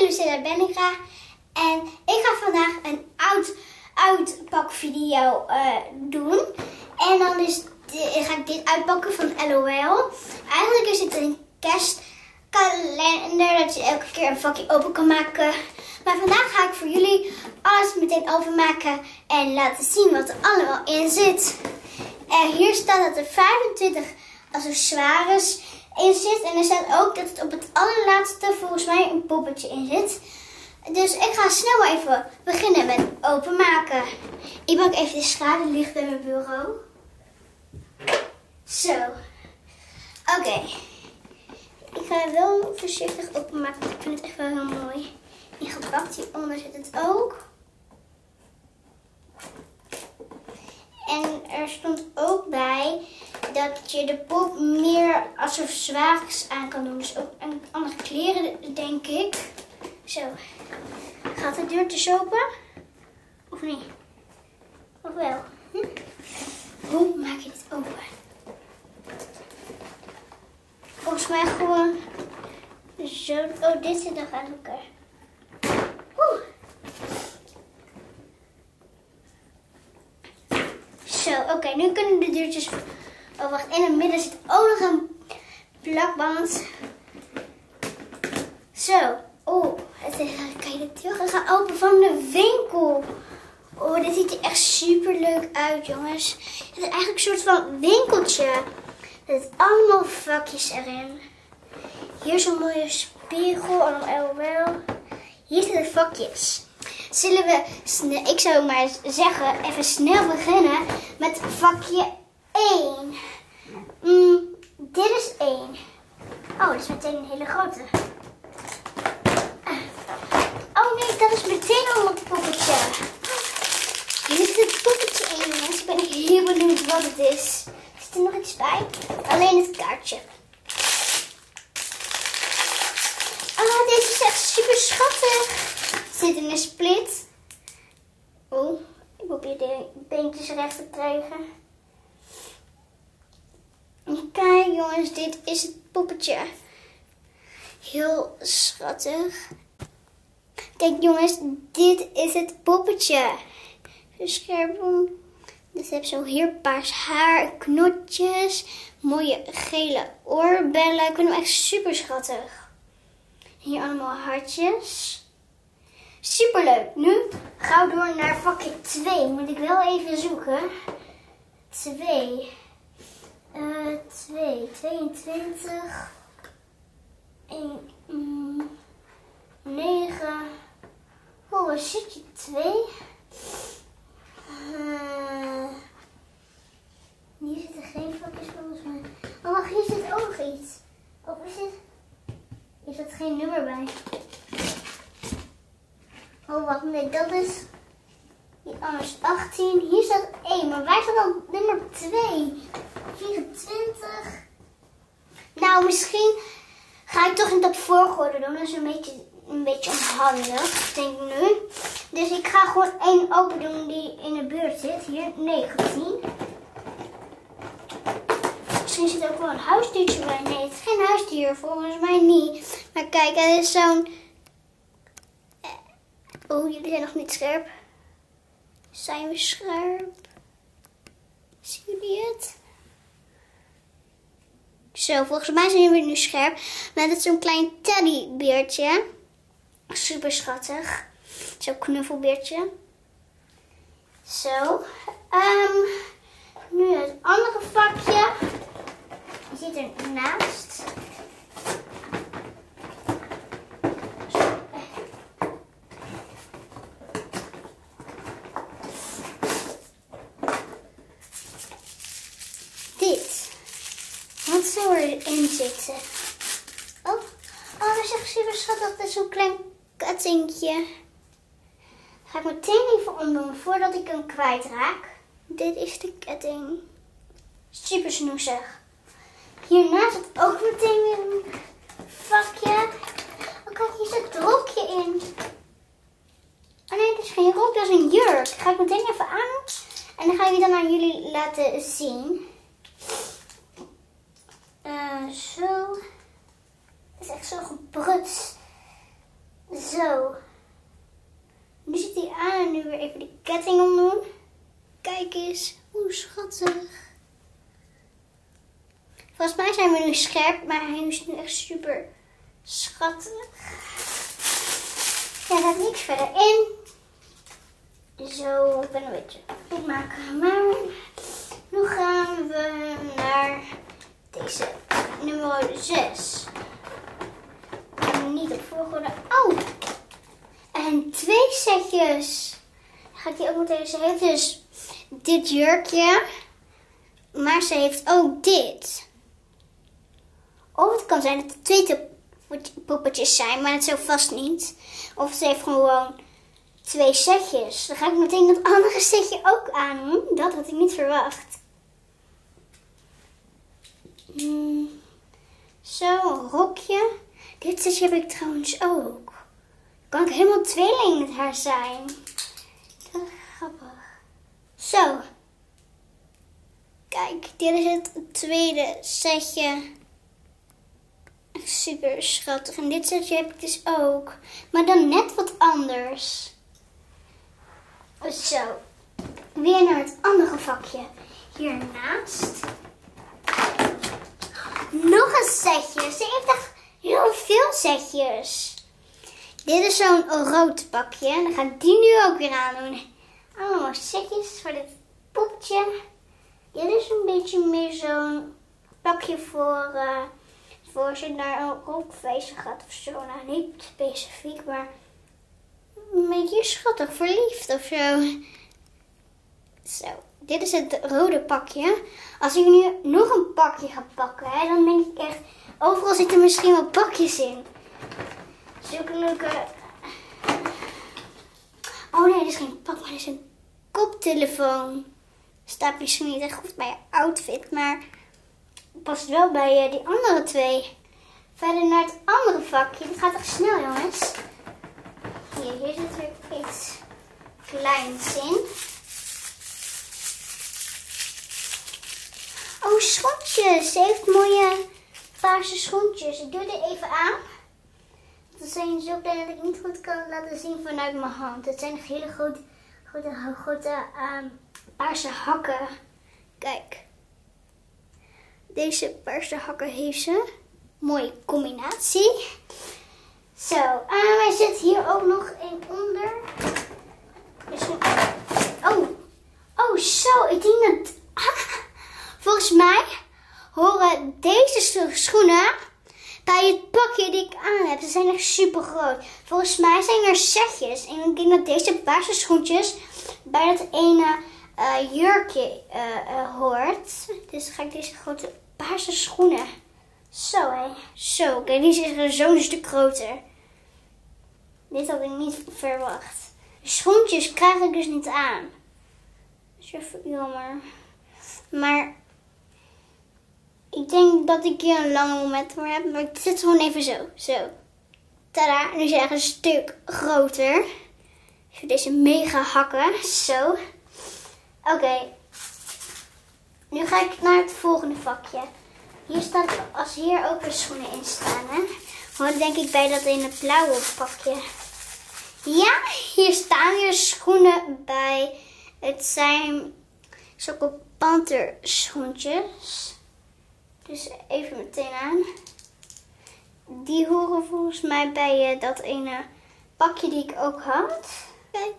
ben Lucilla Benninga en ik ga vandaag een oud uitpakvideo uh, doen. En dan is ga ik dit uitpakken van LOL. Eigenlijk is het een kerstkalender dat je elke keer een vakje open kan maken. Maar vandaag ga ik voor jullie alles meteen openmaken en laten zien wat er allemaal in zit. En hier staat dat er 25 accessoires in zit. En er staat ook dat het op het allerlaatste volgens mij een poppetje in zit. Dus ik ga snel even beginnen met openmaken. Ik pak even de schade, ligt bij mijn bureau. Zo. Oké. Ik ga wel voorzichtig openmaken. Ik vind het echt wel heel mooi. Ingepakt. Hieronder zit het ook. En er stond ook bij dat je de pop meer accessoires aan kan doen. Dus ook aan andere kleren, denk ik. Zo. Gaat de deur te open? Of niet? Of wel? Hm? Hoe maak je dit open? Volgens mij gewoon zo. Oh, dit zit nog aan elkaar. Zo, oké, nu kunnen de deurtjes. Oh, wacht. In het midden zit ook nog een plakband. Zo. Oh, het is, kan je de deur gaan open van de winkel. Oh, dit ziet er echt super leuk uit, jongens. Het is eigenlijk een soort van winkeltje. Met allemaal vakjes erin. Hier is een mooie spiegel en LOL. Hier zitten vakjes. Zullen we, ik zou maar zeggen, even snel beginnen met vakje 1. Mm, dit is 1. Oh, dat is meteen een hele grote. Oh nee, dat is meteen al een poppetje. Hier is het poppetje in. Ik ben heel benieuwd wat het is. Zit er nog iets bij? Alleen het kaartje. Oh, deze is echt super schattig. Zit in een split. Oh, ik probeer de beentjes recht te krijgen. Kijk jongens, dit is het poppetje. Heel schattig. Kijk jongens, dit is het poppetje. Scherp. Dus heb zo hier paars haar, knotjes, mooie gele oorbellen. Ik vind hem echt super schattig. Hier allemaal hartjes. Super leuk. Nu gaan we door naar vakje 2. Moet ik wel even zoeken. 2. Uh, 2. 22. 1. Mm, 9. Oh, waar zit je? 2. Uh, hier zitten geen vakjes volgens mij. Oh, wacht, hier zit ook iets. Oh, is het? Hier zit geen nummer bij. Oh, wacht, nee, dat is... Hier anders 18. Hier staat 1, maar waar staat dan nummer 2? 24. Nou, misschien ga ik toch in dat volgorde doen. Dat is een beetje, een beetje onhandig, denk ik nu. Dus ik ga gewoon één open doen die in de buurt zit. Hier, 19. Misschien zit er ook wel een huisdiertje bij. Nee, het is geen huisdier. Volgens mij niet. Maar kijk, het is zo'n... Oh, jullie zijn nog niet scherp. Zijn we scherp? Zien jullie het? Zo, volgens mij zijn we nu scherp. Dat is zo'n klein teddybeertje. Super schattig. Zo'n knuffelbeertje. Zo. Um, nu het andere vakje. Die zit er naast. Dit. Wat zou erin zitten? Oh, oh dat is echt super schattig. Dat is zo'n klein kettingje. Ga ik meteen even omdoen voordat ik hem kwijtraak. Dit is de ketting. Super snoezig. Hierna zit ook meteen weer een vakje. Oh kijk, hier zit een rokje in. Oh nee, dit is geen rok, dat is een jurk. Ga ik meteen even aan. En dan ga ik die dan aan jullie laten zien. Zo. Het is echt zo geprutst. Zo. Nu zit hij aan en nu weer even de ketting omdoen. Kijk eens, hoe schattig. Volgens mij zijn we nu scherp, maar hij is nu echt super schattig. Er gaat niks verder in. Zo, ik ben een beetje goed maken. Maar nu gaan we naar deze nummer 6. En niet op volgorde. Oh! En twee setjes. Ga ik die ook meteen. Ze heeft dus dit jurkje. Maar ze heeft ook dit. Of het kan zijn dat het twee poppetjes zijn, maar dat zo vast niet. Of ze heeft gewoon twee setjes. Dan ga ik meteen dat andere setje ook aan Dat had ik niet verwacht. Hmm. Zo, een rokje. Dit setje heb ik trouwens ook. Kan ik helemaal tweeling met haar zijn. Dat is grappig. Zo. Kijk, dit is het tweede setje. Super schattig. En dit setje heb ik dus ook. Maar dan net wat anders. Zo. Weer naar het andere vakje. Hiernaast. Nog een setje. Ze heeft echt heel veel setjes. Dit is zo'n rood pakje. En dan ga ik die nu ook weer aandoen. Allemaal setjes voor dit poppetje. Dit is een beetje meer zo'n pakje voor, uh, voor je naar een rookfeest gaat of zo. Nou, niet specifiek, maar een beetje schattig, verliefd of zo. Zo, dit is het rode pakje. Als ik nu nog een pakje ga pakken, dan denk ik echt... Overal zitten misschien wel pakjes in. Zulke leuke... Oh nee, dit is geen pak, maar dit is een koptelefoon. Staat misschien niet echt goed bij je outfit, maar past wel bij uh, die andere twee. Verder naar het andere vakje. Dit gaat echt snel, jongens. Hier, hier zit er iets kleins in. Oh, schoentjes. Ze heeft mooie paarse schoentjes. Ik doe er even aan. Ze zijn zo klein dat ik niet goed kan laten zien vanuit mijn hand. Het zijn hele grote, grote, grote uh, paarse hakken. Kijk. Deze paarse hakken heeft ze. Mooie combinatie. Zo, en er zit hier ook nog een onder. Oh, oh zo, ik denk dat... volgens mij horen deze schoenen bij het pakje die ik aan heb. Ze zijn echt super groot. Volgens mij zijn er setjes. En ik denk dat deze basisschoentjes bij dat ene uh, jurkje uh, hoort. Dus ga ik deze grote paarse schoenen. Zo hé. Zo, kijk, die is zo'n stuk groter. Dit had ik niet verwacht. De schoentjes krijg ik dus niet aan. Dat is jammer. Maar dat ik hier een lange moment voor heb. Maar ik zet gewoon even zo. Zo. Tada. Nu zijn ze een stuk groter. Even deze mega hakken. Zo. Oké. Nu ga ik naar het volgende vakje. Hier staat, als hier ook weer schoenen in staan, hè. Hoort denk ik bij dat in het blauwe pakje. Ja, hier staan weer schoenen bij. Het zijn zulke panter schoentjes. Dus even meteen aan. Die horen volgens mij bij uh, dat ene pakje die ik ook had. Kijk,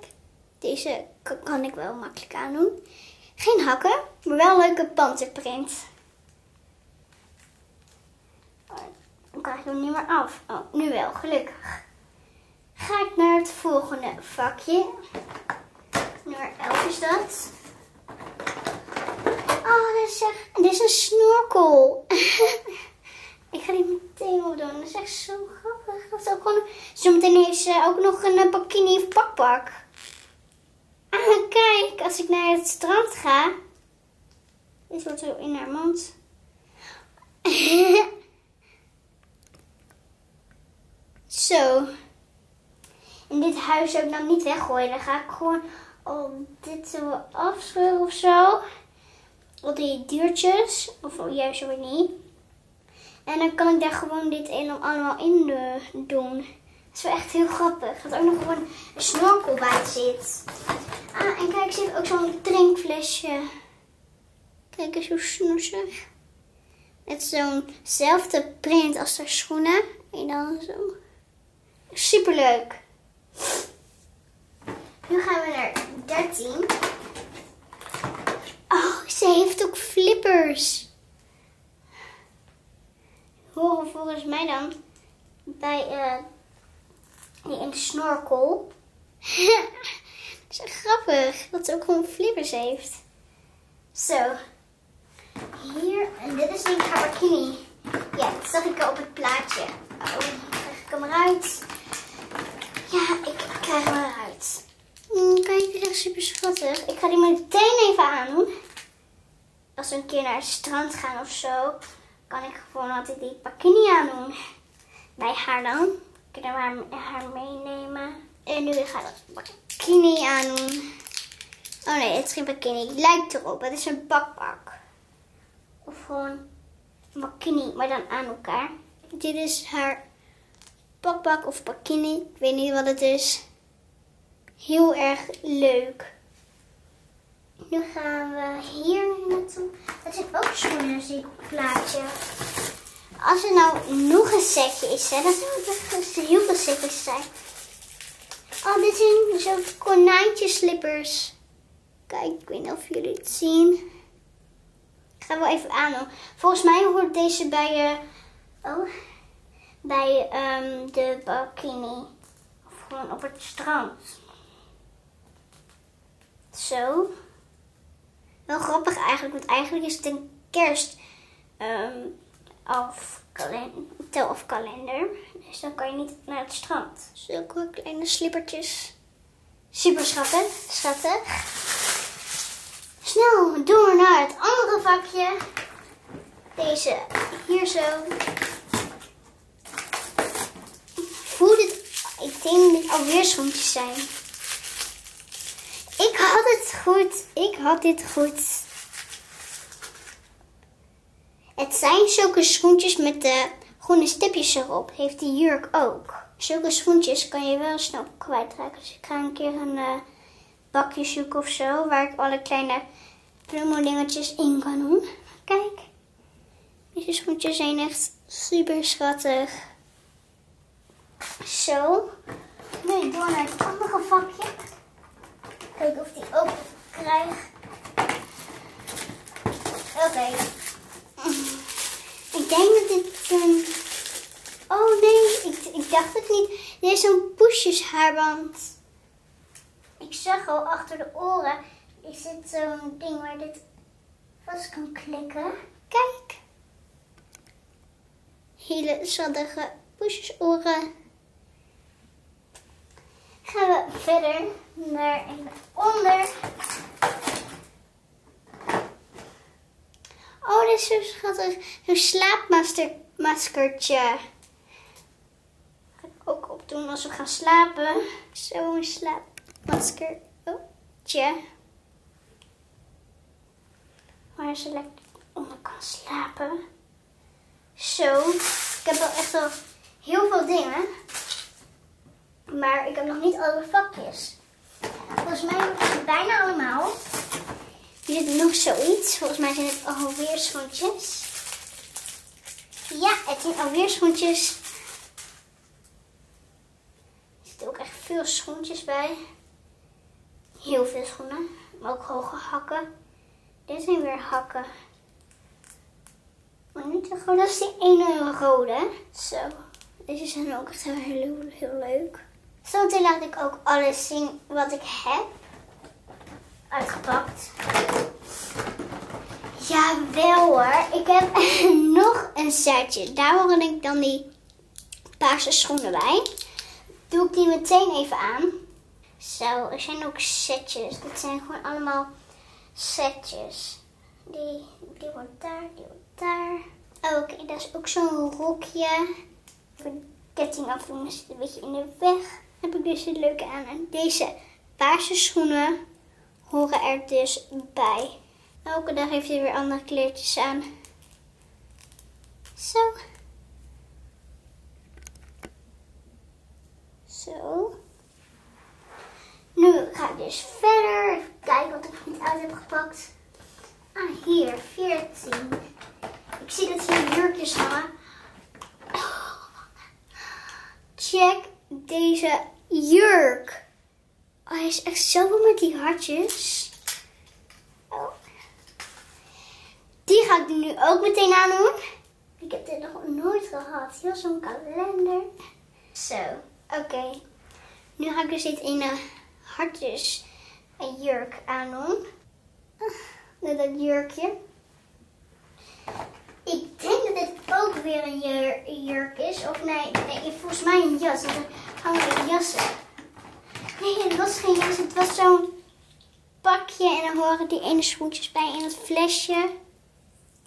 deze kan ik wel makkelijk aandoen. Geen hakken, maar wel leuke panterprint. Dan krijg ik hem niet meer af. Oh, nu wel, gelukkig. Ga ik naar het volgende vakje. Nummer 11 is dat. Oh, dit is, dit is een snorkel. ik ga die meteen opdoen. Dat is echt zo grappig. Dat is ook gewoon, zometeen heeft ze ook nog een bikini of pakpak. Ah, kijk, als ik naar het strand ga. Dit wordt zo in haar mond. Zo. In dit huis ook nou niet weggooien. Dan ga ik gewoon al dit afscheuren of zo. Al die duurtjes. Of juist weer niet. En dan kan ik daar gewoon dit allemaal in doen. Het is wel echt heel grappig. Dat ook nog gewoon een snorkel bij zit. Ah, en kijk, heeft ook zo'n drinkflesje. Kijk eens hoe snoezig. Met zo'nzelfde print als haar schoenen. En dan zo. Superleuk. Nu gaan we naar 13. Ze heeft ook flippers. Horen volgens mij dan bij uh, in de snorkel. Is echt grappig dat ze ook gewoon flippers heeft. Zo. Hier, en dit is haar bikini. Ja, dat zag ik al op het plaatje. Oh, krijg ik hem eruit. Ja, ik krijg hem eruit. Mm, kijk, dit is echt super schattig. Ik ga die meteen even aandoen. Als we een keer naar het strand gaan of zo, kan ik gewoon altijd die bikini aandoen. Bij haar dan. Ik kan haar, meenemen. En nu ga ik dat bikini aandoen. Oh nee, het is geen bikini. Lijkt erop. Het is een bakpak. Of gewoon een bikini, maar dan aan elkaar. Dit is haar bakpak of bikini. Ik weet niet wat het is. Heel erg leuk. Nu gaan we hier naartoe. Dat zit ook schoenen, zie. Als er nou nog een setje is, hè, dat zou heel veel setjes zijn. Oh, dit zijn zo'n konijntjeslippers. Kijk, ik weet niet of jullie het zien. Ik ga wel even aan. Volgens mij hoort deze bij, uh, oh, bij um, de bikini. Of gewoon op het strand. Zo. Wel grappig eigenlijk, want eigenlijk is het een kerst um, of kalender. Dus dan kan je niet naar het strand. Zulke kleine slippertjes. Super schattig. schattig. Snel door naar het andere vakje. Deze hier zo. Voel dit. Ik denk dat dit alweer schoentjes zijn. Ik had het goed. Ik had dit goed. Het zijn zulke schoentjes met de groene stipjes erop. Heeft die jurk ook. Zulke schoentjes kan je wel snel kwijtraken. Dus ik ga een keer een uh, bakje zoeken of zo. Waar ik alle kleine plummeldingetjes in kan doen. Kijk. Deze schoentjes zijn echt super schattig. Zo. Nu door naar het andere vakje. Kijken of die open krijg. Oké. Ik denk dat dit een... Oh nee, ik, ik dacht het niet. Dit is zo'n poesjeshaarband. Ik zag al achter de oren. Is dit zo'n ding waar dit vast kan klikken. Kijk. Hele zaddige poesjesoren. Gaan we verder naar onder. Oh, dit is zo schattig. Een slaapmaskertje. Ga ik ook opdoen als we gaan slapen. Zo'n slaapmaskertje. Waar ze lekker onder kan slapen. Zo. Ik heb wel echt al heel veel dingen. Maar ik heb nog niet alle vakjes. Volgens mij heb ik het bijna allemaal. Hier zit nog zoiets. Volgens mij zijn het alweer schoentjes. Ja, het zijn alweer schoentjes. Er zitten ook echt veel schoentjes bij. Heel veel schoenen. Maar ook hoge hakken. Dit zijn weer hakken. Maar niet te groot. Dat is die ene rode. Zo. Deze zijn ook echt heel, heel leuk. Zometeen laat ik ook alles zien wat ik heb uitgepakt. Jawel hoor, ik heb nog een setje. Daar hoor ik dan die paarse schoenen bij. Doe ik die meteen even aan. Zo, er zijn ook setjes. Dit zijn gewoon allemaal setjes. Die, die wordt daar, die wordt daar. Oké, dat is ook zo'n rokje. Even ketting afdoen, zit een beetje in de weg. Heb ik deze leuke aan. En deze paarse schoenen horen er dus bij. Elke dag heeft hij weer andere kleertjes aan. Zo. Zo. Nu ga ik dus verder. Even kijken wat ik niet uit heb gepakt. Ah, hier, 14. Ik zie dat hier jurkjes hangen. Check deze jurk. Oh, hij is echt zo met die hartjes. Die ga ik nu ook meteen aandoen. Ik heb dit nog nooit gehad. Heel zo'n kalender. Zo, oké. Nu ga ik dus dit ene hartjes jurk aandoen. Met dat jurkje. Ik denk dat dit ook weer een jur- jurk is. Of nee, nee, volgens mij een jas. Er hangen jassen. Nee, het was geen jas. Het was zo'n pakje. En dan horen die ene schoentjes bij in het flesje.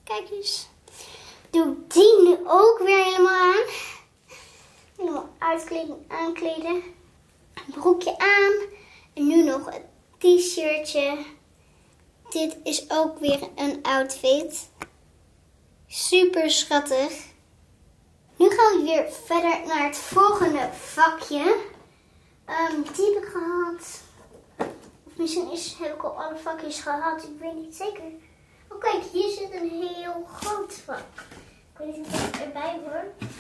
Kijk eens. Doe ik die nu ook weer helemaal aan. Helemaal uitkleden, aankleden. Broekje aan. En nu nog een t-shirtje. Dit is ook weer een outfit. Super schattig. Nu ga ik weer verder naar het volgende vakje. Ehm, die heb ik gehad. Of misschien is, heb ik al alle vakjes gehad. Ik weet niet zeker. Oh kijk, hier zit een heel groot vak. Ik weet niet of het erbij hoort.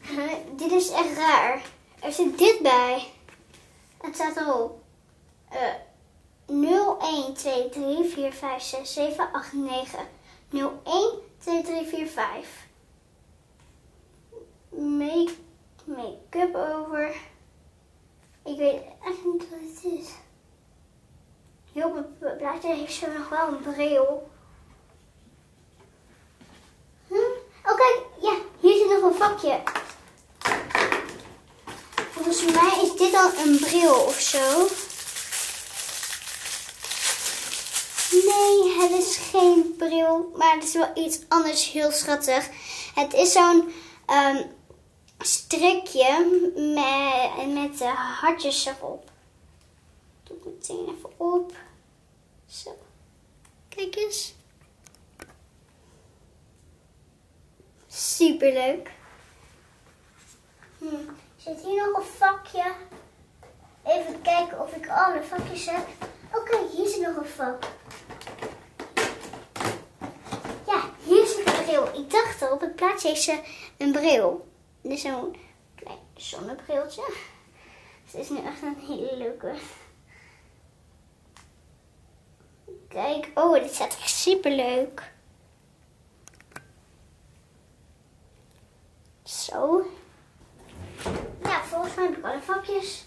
Huh, dit is echt raar. Er zit dit bij. Het staat erop. Eh 0, 1, 2, 3, 4, 5, 6, 7, 8, 9. 0, 1, 2, 3, 4, 5. Make, make-up over. Ik weet echt niet wat het is. Heel blaadje heeft ze nog wel een bril. Hm? Oh kijk, ja, hier zit nog een vakje. Volgens mij is dit al een bril of zo. Nee, het is geen bril, maar het is wel iets anders heel schattig. Het is zo'n ehm, strikje met, met de hartjes erop. Doe ik meteen even op. Zo. Kijk eens. Super leuk. Hm. Zit hier nog een vakje? Even kijken of ik alle vakjes heb. Oké, hier zit nog een vak. Ja, hier zit een bril. Ik dacht al, op het plaatje heeft ze een bril. Is zo'n klein zonnebriltje. Het is nu echt een hele leuke. Kijk, oh, dit staat echt super leuk. Zo. Ja, volgens mij heb ik alle vakjes.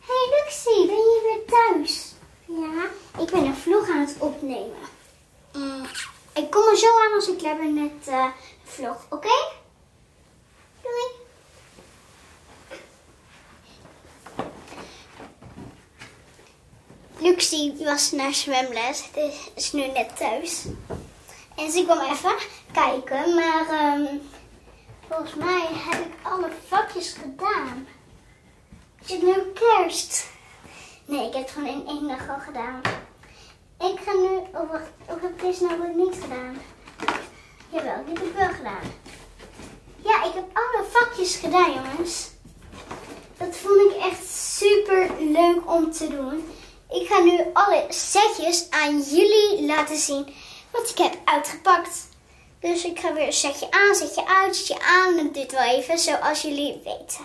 hey, Luxie, ben je weer thuis? Ja, ik ben een vlog aan het opnemen. Mm, Ik kom er zo aan als ik klaar ben met eh, de vlog, oké? Doei. Luxie was naar zwemles. Het is, is nu net thuis. En ze kwam even kijken, maar ehm, volgens mij heb ik alle vakjes gedaan. Is het nu kerst? Nee, ik heb het gewoon in één dag al gedaan. Ik ga nu... Oh, wacht. Of heb ik deze nou weer niet gedaan? Jawel, dit heb ik wel gedaan. Ja, ik heb alle vakjes gedaan, jongens. Dat vond ik echt super leuk om te doen. Ik ga nu alle setjes aan jullie laten zien wat ik heb uitgepakt. Dus ik ga weer een setje aan, setje uit, setje aan. Dit wel even, zoals jullie weten.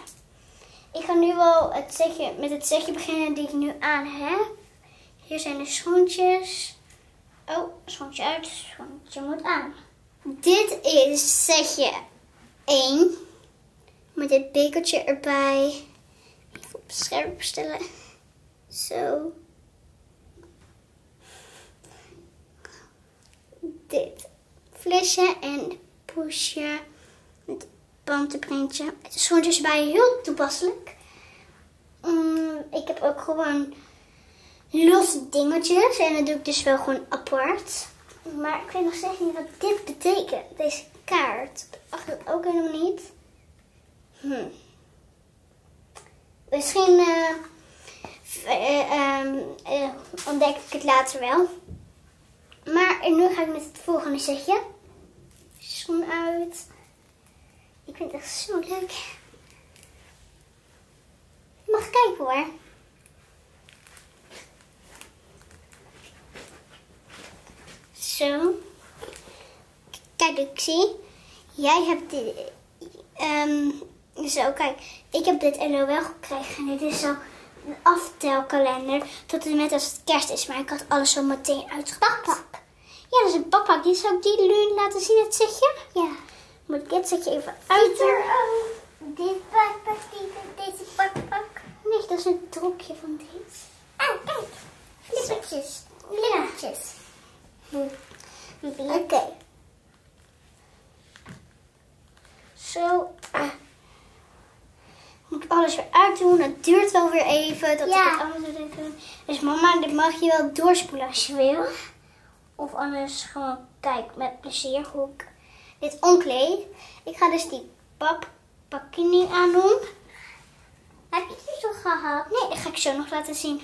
Ik ga nu wel het setje, met het setje beginnen die ik nu aan heb. Hier zijn de schoentjes. Oh, schoentje uit, schoentje moet aan. Dit is setje 1. Met dit bekertje erbij. Even op scherp stellen. Zo. Dit flesje en poesje. Pantenprintje. Het is gewoon dus bij heel toepasselijk. Mm, ik heb ook gewoon losse dingetjes. En dat doe ik dus wel gewoon apart. Maar ik weet nog steeds niet wat dit betekent. Deze kaart. Acht het ook helemaal niet. Hm. Misschien eh, eh, ehm, eh, ontdek ik het later wel. Maar nu ga ik met het volgende setje. Schoen uit. Ik vind het echt zo leuk. kijken hoor. Zo. Kijk, ik zie. Jij hebt dit. ehm, zo, kijk. Ik heb dit LOL gekregen. En dit is zo een aftelkalender. Tot en met als het kerst is. Maar ik had alles zo meteen uitgepakt. Ja, dat is een bakpak. Die zou ik die nu laten zien, het zetje. Ja. Moet ik dit zetje even uit doen? Dit bakpak, die- deze bakpak. Nee, dat is een drokje van dit. Ah, kijk. Flippertjes. Flippertjes. Oké. Zo. ah. Moet ik alles weer uitdoen. Het duurt wel weer even. Dat Ja. ik het anders doen. Dus mama, dit mag je wel doorspoelen als je wil. Of anders gewoon kijk met plezier hoe ik dit omkleed. Ik ga dus die pap pakini aandoen. Heb je die zo gehad? Nee, dat ga ik zo nog laten zien.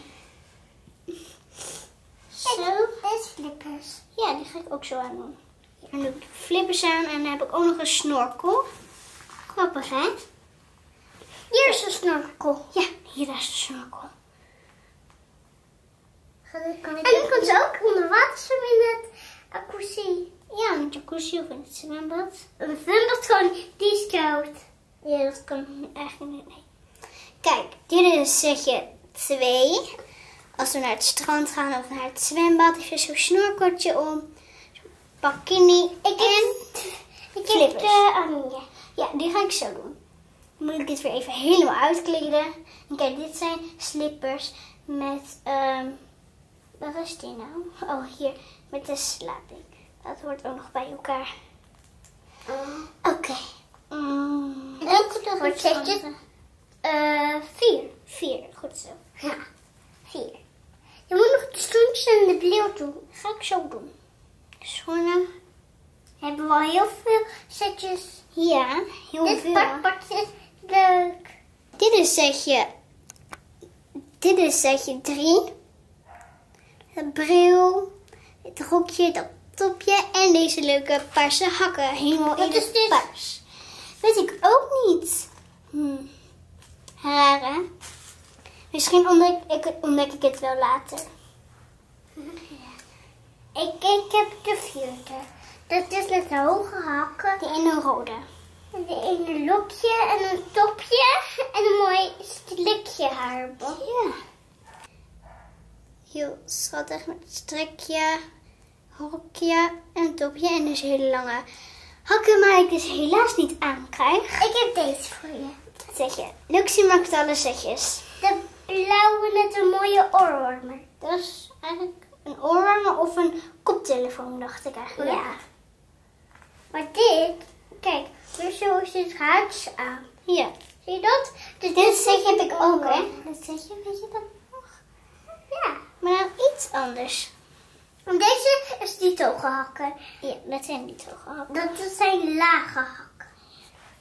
Zo. Deze flippers. Ja, die ga ik ook zo aan doen. En doe ik de flippers aan en dan heb ik ook nog een snorkel. Grappig, hè? Hier is een snorkel. Ja, hier is de snorkel. Kan ik en dan kan ze ook onder water zwemmen in het jacuzzi. Ja, een jacuzzi of in het zwembad. Een zwembad gewoon, die is koud. Ja, dat kan eigenlijk niet. Nee. Kijk, dit is setje 2. Als we naar het strand gaan of naar het zwembad, heeft er zo'n snorkeltje om. Bikini Ik en heb, ik heb de Anje. Ja, die ga ik zo doen. Dan moet ik dit weer even helemaal uitkleden. En kijk, dit zijn slippers met, ehm wat is die nou? Oh, hier, met de slaping. Dat hoort ook nog bij elkaar. Oké. Mm, ook nog wat een setje. andere. Eh, vier. Vier, goed zo. Ja, vier. Je moet nog de schoentjes en de bril doen. Ga ik zo doen. Schoenen. Hebben we al heel veel setjes. Ja, heel Dit veel. bakpakje is leuk. Dit is setje. Dit is setje 3. Het bril, het rokje, dat topje en deze leuke paarse hakken. Helemaal in is het dit? paars. Weet ik ook niet. Hm. Raar hè? Misschien ontdek ik, ontdek ik het wel later. Ik, ik heb de vierde. Dat is met de hoge hakken. Die in een rode. De ene lokje en een topje en een mooi strikje haarband. Ja. Heel schattig met een strekje, rokje en topje en dus hele lange hakken, maar ik dus helaas niet aankrijg. Ik heb deze voor je. Zeg je, Luxie maakt alle setjes. De blauwe met een mooie oorwormer. Dat is eigenlijk een oorwarmer of een koptelefoon, dacht ik eigenlijk. Ja. Maar dit, kijk, hier zo is het haartjes aan. Ja. Zie je dat? Dus Dit setje heb ik ook, hè? Dat setje, weet je dat nog? Ja. Maar nou iets anders. Deze is die hoge hakken. Ja, dat zijn niet zo gehad. Dat zijn lage hakken.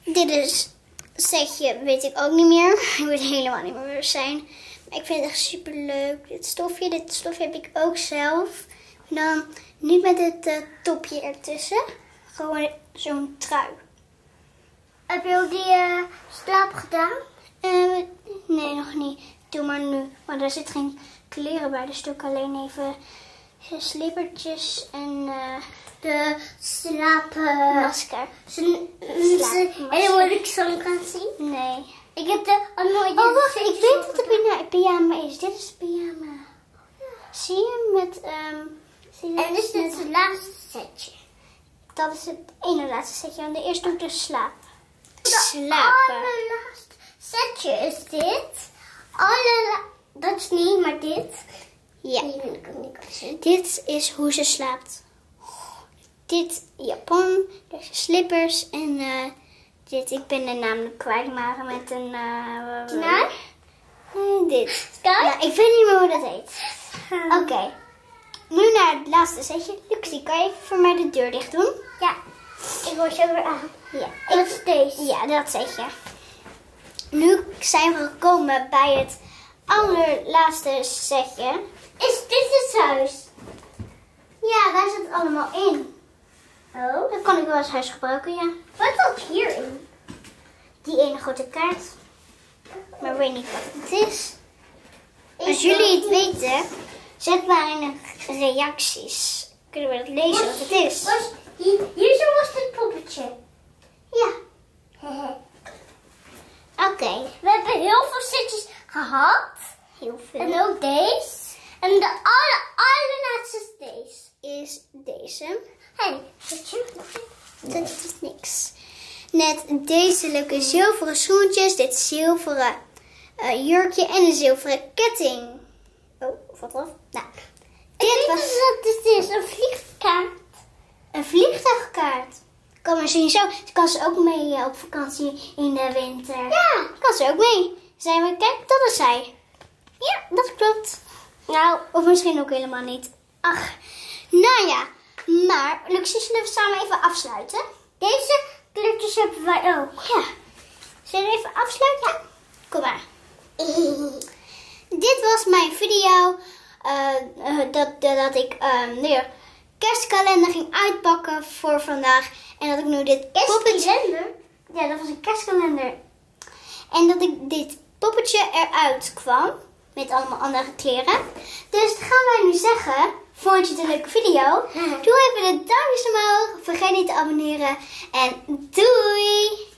Dit is setje, weet ik ook niet meer. Ik weet helemaal niet meer waar we zijn. Maar ik vind het echt super leuk. Dit stofje, dit stofje heb ik ook zelf. En dan niet met het eh, topje ertussen. Gewoon zo'n trui. Heb je al die eh, slaap gedaan? Eh, nee, nog niet. Doe maar nu. Want daar zit geen kleren bij. Dus doe ik alleen even slippertjes en eh De Slaapmasker. en moet ik zo kan zien. Nee. Ik heb de oh, nooit Oh, wacht. Ik weet wat de pyjama- pyjama is. Dit is de pyjama. Zie je met... ehm zie je En dit is het laatste setje. Dat is het ene laatste setje. Want de eerste ik de slaap. De Slapen. allerlaatste setje is dit. Allerla dat is niet, maar dit. Ja. Dit is hoe ze slaapt. Dit japon, deze slippers en eh, dit. Ik ben de naam kwijt, maar met een... eh Knaar? Nee, dit. Sky? Ja, ik weet niet meer hoe dat heet. Oké. Nu naar het laatste setje. Luxie, kan je even voor mij de deur dicht doen? Ja. Ik word zo weer aan. Ja. Dat is deze. Ja, dat setje. Nu zijn we gekomen bij het allerlaatste setje. Is dit het huis? Ja, daar zit het allemaal in. Oh. Dat kan ik wel als huis gebruiken, ja. Wat zat hierin? Die ene grote kaart. maar weet niet wat het is. Als jullie het weten, zet maar in de reacties. Kunnen we het lezen wat het is? Was, hier, hier zo was het poppetje. Ja. Oké, we hebben heel veel setjes gehad. Heel veel. En ook deze. En de aller, allerlaatste is deze. is deze. Hey, zet je? Dat is niks. Net deze leuke zilveren schoentjes, dit zilveren eh, jurkje en een zilveren ketting. Oh, wat af? Nou, dit was dat het is een vliegkaart. een vliegtuigkaart. Kan maar zien zo. Ik kan ze ook mee eh, op vakantie in de winter. Ja. Kan ze ook mee. Zijn we, kijk, dat is zij. Ja, dat klopt. Nou, of misschien ook helemaal niet. Ach, nou ja. Maar, Luxie, zullen we samen even afsluiten? Deze kleurtjes hebben wij ook. Ja. Zullen we even afsluiten? Kom maar. Dit was mijn video. eh, eh, dat, dat, dat ik de kerstkalender ging uitpakken voor vandaag. En dat ik nu dit poppetje... Ja, dat was een kerstkalender. En dat ik dit poppetje eruit kwam. Met allemaal andere kleren. Dus dat gaan wij nu zeggen. Vond je het een leuke video? Doe even de duimpjes omhoog. Vergeet niet te abonneren. En doei!